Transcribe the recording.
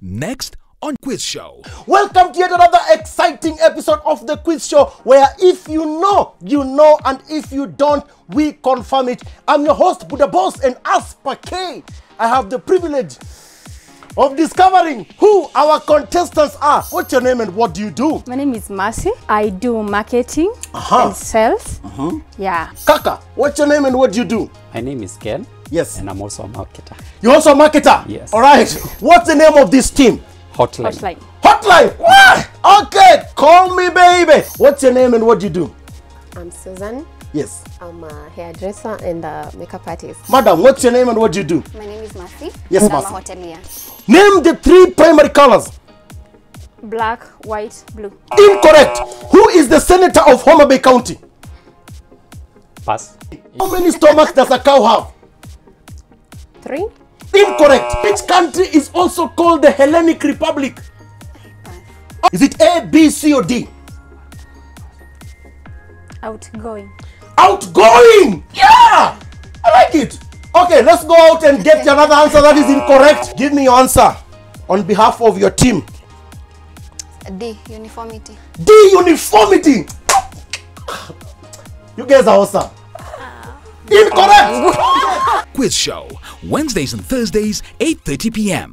Next on Quiz Show. Welcome to yet another exciting episode of the quiz show where if you know, you know, and if you don't, we confirm it. I'm your host, Buda Boss, and as per K, I have the privilege of discovering who our contestants are. What's your name and what do you do? My name is Mercy. I do marketing Uh-huh. and sales. Yeah. Kaka, what's your name and what do you do? My name is Ken. Yes. And I'm also a marketer. You're also a marketer? Yes. All right. What's the name of this team? Hotline. Hotline. Hotline. What? Okay, call me baby. What's your name and what do you do? I'm Susan. Yes. I'm a hairdresser and a makeup artist. Madam, what's your name and what do you do? My name is Mercy. Yes, and I'm a hotelier. Name the three primary colors. Black, white, blue. Incorrect. Who is the senator of Homa Bay County? Pass. How many stomachs does a cow have? Three. Incorrect. Which country is also called the Hellenic Republic? Is it A, B, C, or D? Outgoing. Outgoing! Yeah! I like it. Okay, let's go out and get another answer that is incorrect. Give me your answer on behalf of your team. D. Uniformity. D uniformity. You guys are awesome. Ah. Incorrect. Quiz Show. Wednesdays and Thursdays, 8.30 p.m.